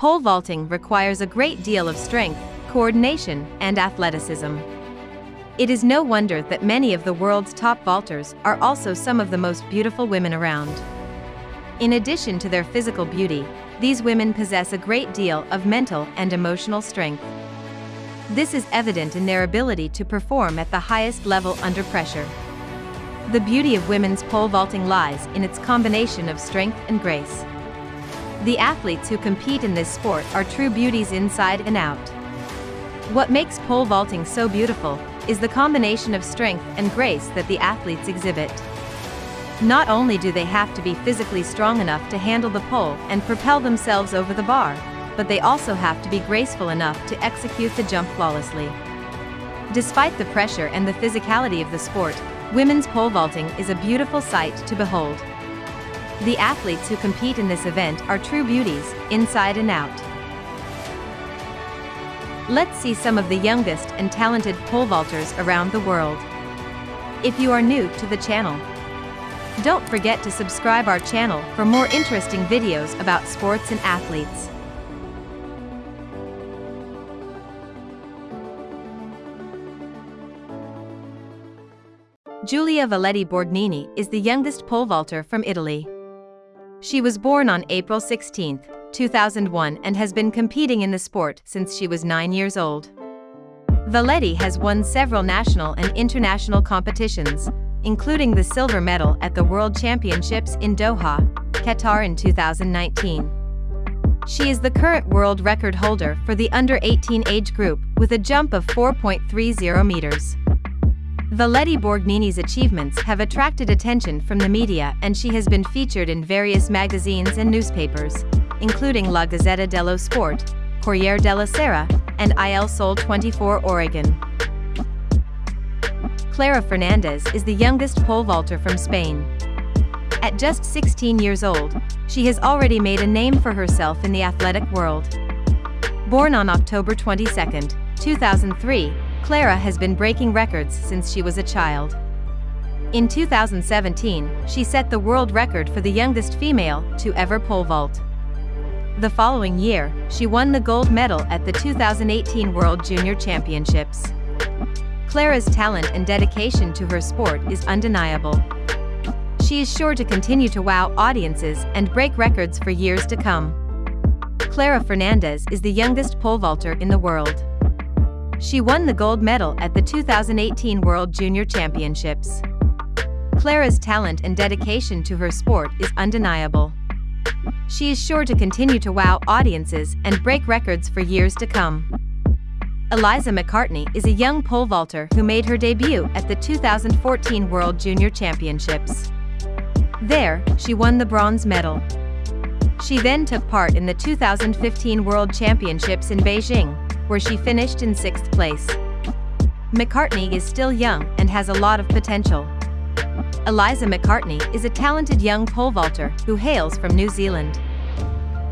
Pole vaulting requires a great deal of strength, coordination, and athleticism. It is no wonder that many of the world's top vaulters are also some of the most beautiful women around. In addition to their physical beauty, these women possess a great deal of mental and emotional strength. This is evident in their ability to perform at the highest level under pressure. The beauty of women's pole vaulting lies in its combination of strength and grace. The athletes who compete in this sport are true beauties inside and out. What makes pole vaulting so beautiful is the combination of strength and grace that the athletes exhibit. Not only do they have to be physically strong enough to handle the pole and propel themselves over the bar, but they also have to be graceful enough to execute the jump flawlessly. Despite the pressure and the physicality of the sport, women's pole vaulting is a beautiful sight to behold. The athletes who compete in this event are true beauties, inside and out. Let's see some of the youngest and talented pole vaulters around the world. If you are new to the channel, don't forget to subscribe our channel for more interesting videos about sports and athletes. Giulia Valletti Borgnini is the youngest pole vaulter from Italy. She was born on April 16, 2001 and has been competing in the sport since she was 9 years old. Valletti has won several national and international competitions, including the silver medal at the World Championships in Doha, Qatar in 2019. She is the current world record holder for the under-18 age group with a jump of 4.30 meters. Valletti Borgnini's achievements have attracted attention from the media and she has been featured in various magazines and newspapers, including La Gazzetta dello Sport, Corriere della Sera, and Il Sole 24 Oregon. Clara Fernandez is the youngest pole vaulter from Spain. At just 16 years old, she has already made a name for herself in the athletic world. Born on October 22, 2003, Clara has been breaking records since she was a child. In 2017, she set the world record for the youngest female to ever pole vault. The following year, she won the gold medal at the 2018 World Junior Championships. Clara's talent and dedication to her sport is undeniable. She is sure to continue to wow audiences and break records for years to come. Clara Fernandez is the youngest pole vaulter in the world. She won the gold medal at the 2018 World Junior Championships. Clara's talent and dedication to her sport is undeniable. She is sure to continue to wow audiences and break records for years to come. Eliza McCartney is a young pole vaulter who made her debut at the 2014 World Junior Championships. There, she won the bronze medal. She then took part in the 2015 World Championships in Beijing, where she finished in sixth place. McCartney is still young and has a lot of potential. Eliza McCartney is a talented young pole vaulter who hails from New Zealand.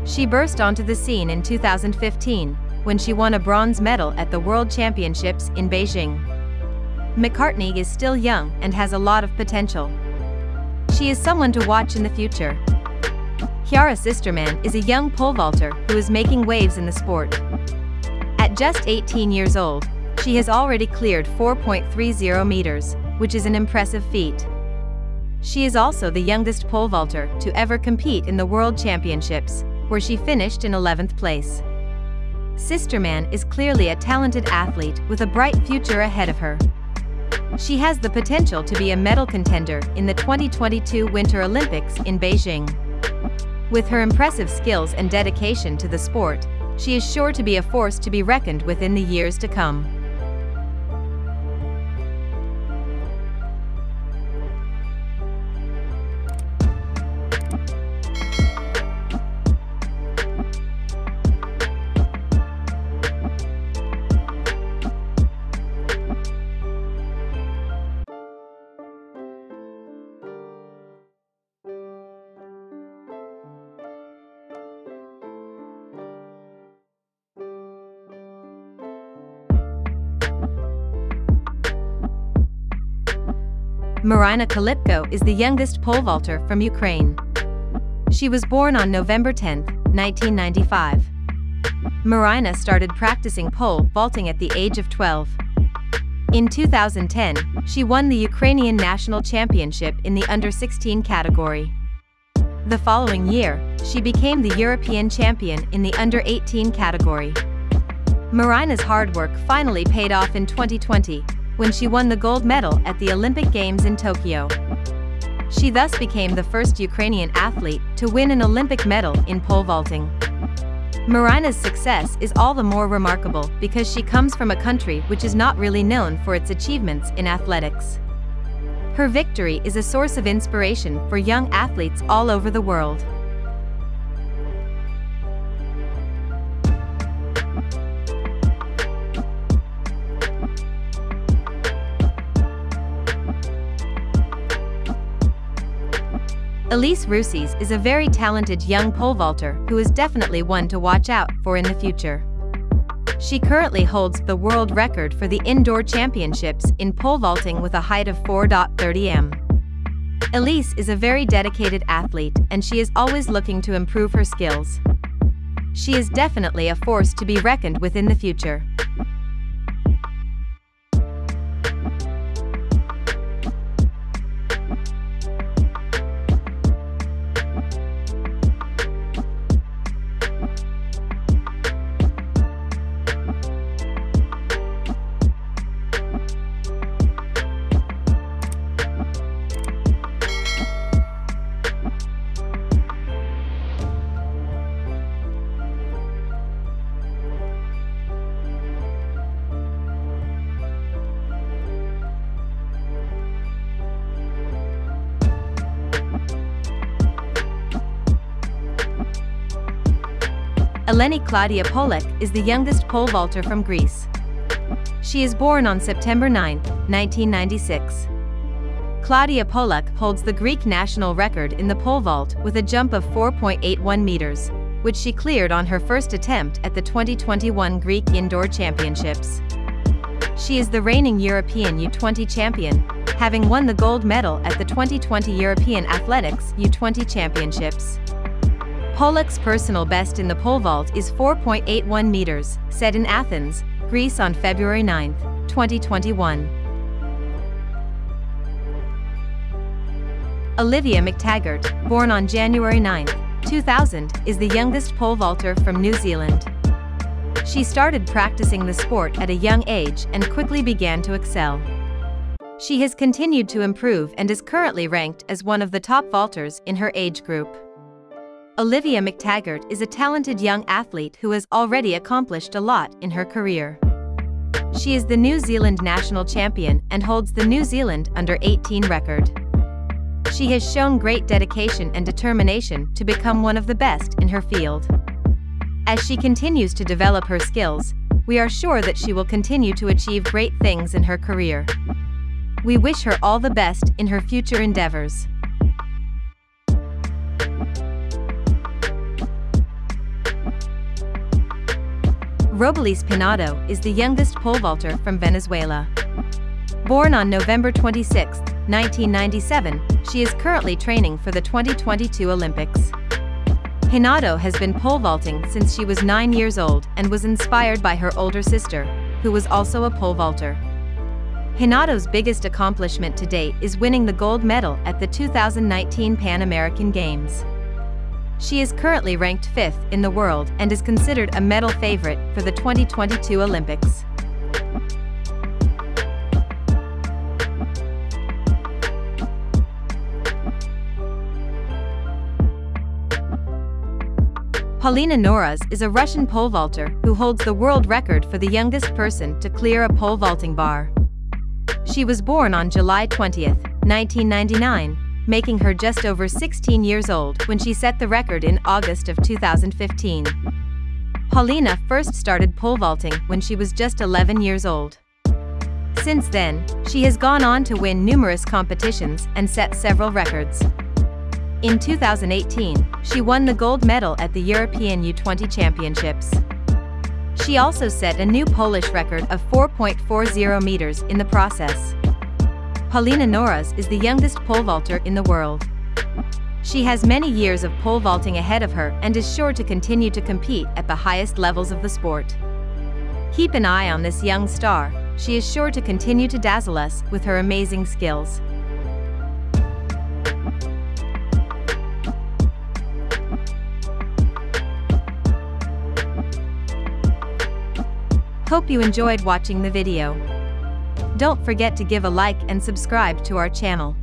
She burst onto the scene in 2015 when she won a bronze medal at the World Championships in Beijing. McCartney is still young and has a lot of potential. She is someone to watch in the future. Chiara Sisterman is a young pole vaulter who is making waves in the sport. At just 18 years old, she has already cleared 4.30 meters, which is an impressive feat. She is also the youngest pole vaulter to ever compete in the World Championships, where she finished in 11th place. Sisterman is clearly a talented athlete with a bright future ahead of her. She has the potential to be a medal contender in the 2022 Winter Olympics in Beijing. With her impressive skills and dedication to the sport, she is sure to be a force to be reckoned with in the years to come. Marina Kylypko is the youngest pole vaulter from Ukraine. She was born on November 10, 1995. Marina started practicing pole vaulting at the age of 12. In 2010, she won the Ukrainian national championship in the under-16 category. The following year, she became the European champion in the under-18 category. Marina's hard work finally paid off in 2020, when she won the gold medal at the Olympic Games in Tokyo. She thus became the first Ukrainian athlete to win an Olympic medal in pole vaulting. Marina's success is all the more remarkable because she comes from a country which is not really known for its achievements in athletics. Her victory is a source of inspiration for young athletes all over the world. Elise Roussis is a very talented young pole vaulter who is definitely one to watch out for in the future. She currently holds the world record for the indoor championships in pole vaulting with a height of 4.30 m. Elise is a very dedicated athlete and she is always looking to improve her skills. She is definitely a force to be reckoned with in the future. Eleni Claudia Polak is the youngest pole vaulter from Greece. She is born on September 9, 1996. Claudia Polak holds the Greek national record in the pole vault with a jump of 4.81 meters, which she cleared on her first attempt at the 2021 Greek Indoor Championships. She is the reigning European U20 champion, having won the gold medal at the 2020 European Athletics U20 Championships. Polak's personal best in the pole vault is 4.81 meters, set in Athens, Greece on February 9, 2021. Olivia McTaggart, born on January 9, 2000, is the youngest pole vaulter from New Zealand. She started practicing the sport at a young age and quickly began to excel. She has continued to improve and is currently ranked as one of the top vaulters in her age group. Olivia McTaggart is a talented young athlete who has already accomplished a lot in her career. She is the New Zealand national champion and holds the New Zealand under-18 record. She has shown great dedication and determination to become one of the best in her field. As she continues to develop her skills, we are sure that she will continue to achieve great things in her career. We wish her all the best in her future endeavors. Robeilys Peinado is the youngest pole vaulter from Venezuela. Born on November 26, 1997, she is currently training for the 2022 Olympics. Peinado has been pole vaulting since she was 9 years old and was inspired by her older sister, who was also a pole vaulter. Peinado's biggest accomplishment to date is winning the gold medal at the 2019 Pan American Games. She is currently ranked 5th in the world and is considered a medal favorite for the 2022 Olympics. Paulina Noras is a Russian pole vaulter who holds the world record for the youngest person to clear a pole vaulting bar. She was born on July 20, 1999, making her just over 16 years old when she set the record in August of 2015. Paulina first started pole vaulting when she was just 11 years old. Since then, she has gone on to win numerous competitions and set several records. In 2018, she won the gold medal at the European U20 Championships. She also set a new Polish record of 4.40 meters in the process. Paulina Noraz is the youngest pole vaulter in the world. She has many years of pole vaulting ahead of her and is sure to continue to compete at the highest levels of the sport. Keep an eye on this young star, she is sure to continue to dazzle us with her amazing skills. Hope you enjoyed watching the video. Don't forget to give a like and subscribe to our channel.